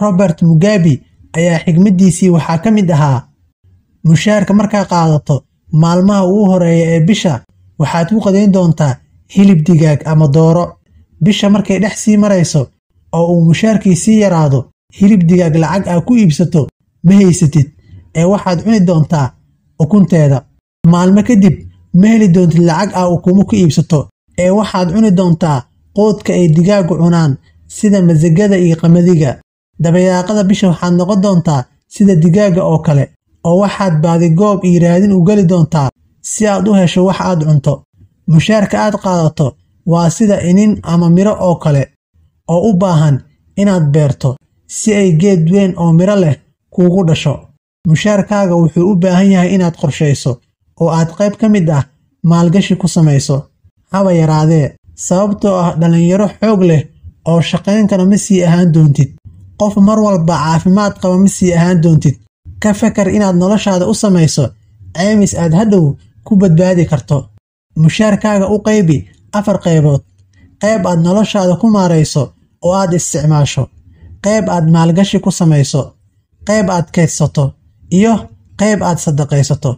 robert mugabe ayaa xigmaddiisii waxaa ka mid ahaa mushaarka markaa qaadato maalmaha ugu horreeya ee bisha. Waxaad ku qadayn doontaa hilib digaag ama dooro. Bisha markay dhex sii marayso oo uu mushaarkii sii yaraado hilib digaag lacag aa ku iibsato ma haysatid ee waxaad cuni doontaa ukunteeda. Maalmo kadib ma heli doontid lacag aa ukumo ku iibsato ee waxaad cuni doontaa qoodka ay digaagu cunaan sida masagada iyo qamadiga dabayaaqada bisha waxaad noqon doontaa sida digaaga oo kale oo waxaad baadigoob iyo raadin u geli doontaa si aad u hesho wax aad cunto. Mushaarka aad qaadato waa sida inin ama miro oo kale oo u baahan inaad beerto si ay geed weyn oo miro leh kuugu dhasho. Mushaarkaaga wuxuu u baahan yahay inaad qorshayso oo aad qayb ka mid ah maalgashi ku samayso. Haba yaraadee sababtoo ah dhallinyaro xoog leh oo shaqayn kara ma sii ahaan doontid qof mar walba caafimaad qaba ma sii ahaan doontid. Ka fakar inaad noloshaada u samayso ceymis aad hadhow ku badbaadi karto. Mushaarkaaga u qaybi afar qaybood. Qayb aad noloshaada ku maarayso oo aad isticmaasho. Qayb aad maalgashi ku samayso. Qayb aad kaydsato. Iyo qayb aad sadaqaysato